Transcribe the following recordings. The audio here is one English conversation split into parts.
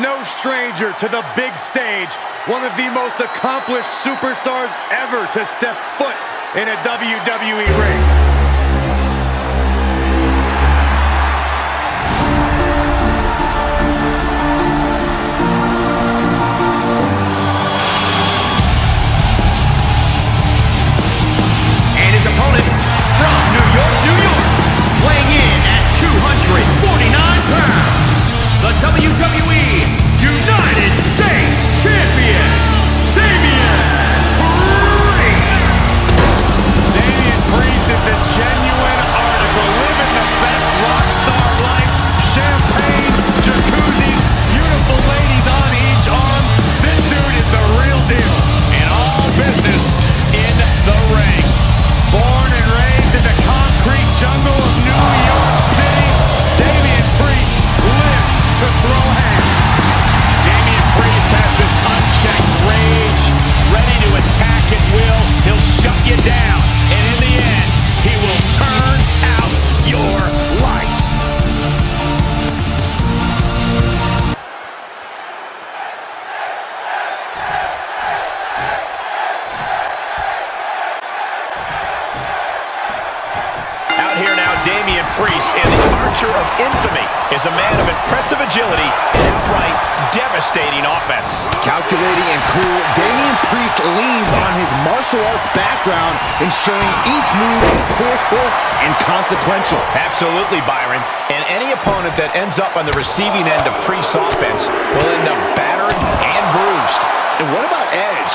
No stranger to the big stage. One of the most accomplished superstars ever to step foot in a WWE ring. Priest, and the Archer of Infamy is a man of impressive agility and outright devastating offense. Calculating and cool, Damian Priest leans on his martial arts background, ensuring each move is forceful and consequential. Absolutely, Byron. And any opponent that ends up on the receiving end of Priest's offense will end up battered and bruised. And what about Edge?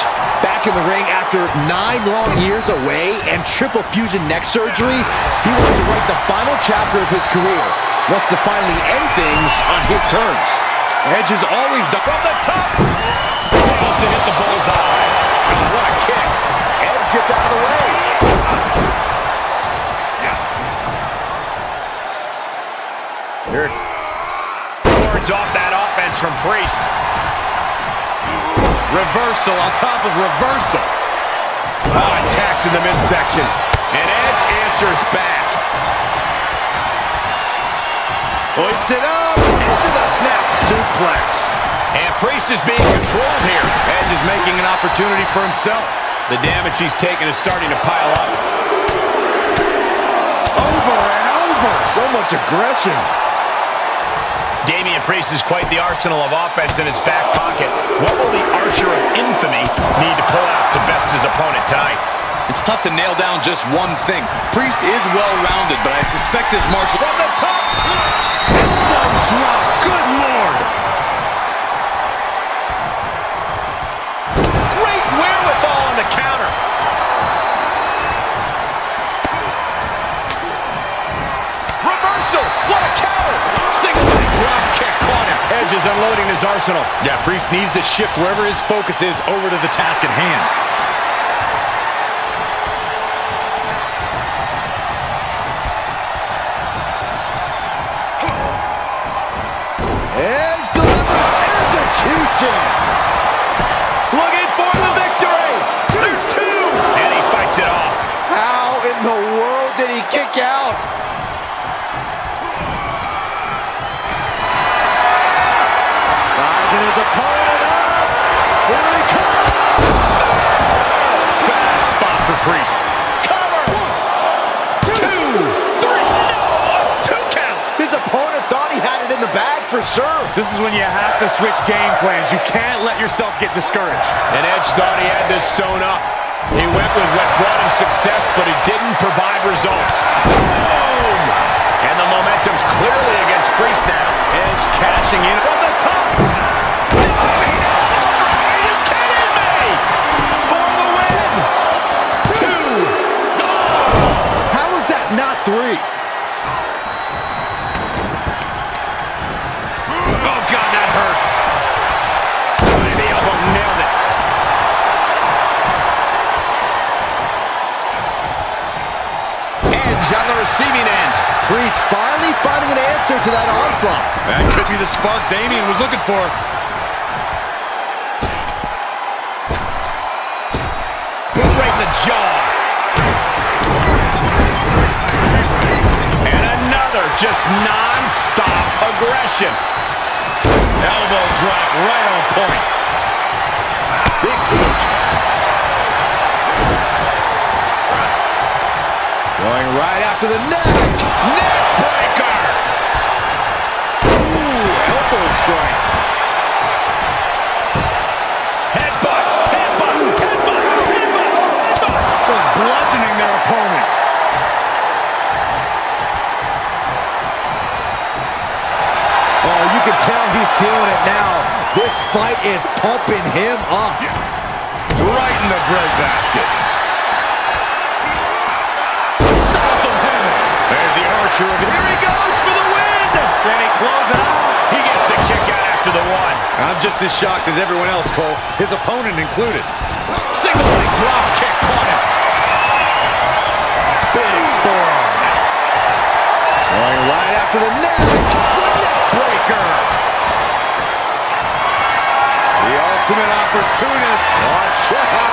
Back in the ring after nine long years away and triple fusion neck surgery, he wants to write the final chapter of his career. Wants to finally end things on his terms. Edge is always done From the top, fails to hit the bullseye. Oh, what a kick. Edge gets out of the way. Here. Boards off that offense from Priest. Reversal on top of reversal. Oh, attacked in the midsection. And Edge answers back. Hoisted up into the snap suplex. And Priest is being controlled here. Edge is making an opportunity for himself. The damage he's taken is starting to pile up. Over and over. So much aggression. Damian Priest is quite the arsenal of offense in his back pocket. It's tough to nail down just one thing. Priest is well-rounded, but I suspect his martial... From the top! Drop. Good lord. Great wherewithal on the counter. Reversal! What a counter! Single leg drop kick caught him. Edge is unloading his arsenal. Yeah, Priest needs to shift wherever his focus is over to the task at hand. Sizing his opponent up. Here he comes. Bad spot for Priest. Cover! Two! Three! No! Two count! His opponent thought he had it in the bag for sure. This is when you have to switch game plans. You can't let yourself get discouraged. And Edge thought he had this sewn up. He went with what brought him success, but it didn't provide results. Boom! And the momentum's clearly against Priest now. Edge cashing in from the top. Receiving end. Priest finally finding an answer to that onslaught. That could be the spark Damian was looking for. Right in the jaw. And another just non-stop aggression. Elbow drop right on point. Big boot. Going right after the neck. Neck breaker. Ooh, elbow strike. Headbutt, headbutt, headbutt, headbutt, headbutt. Just bludgeoning their opponent. Oh, you can tell he's feeling it now. This fight is pumping him up. Right in the breadbasket. South There's the archer. Here he goes for the win. Can he close it out? He gets the kick out after the one. I'm just as shocked as everyone else, Cole. His opponent included. Single leg drop kick caught him. Big forearm. Going right after the neck. It's a neck breaker. The ultimate opportunist. Oh,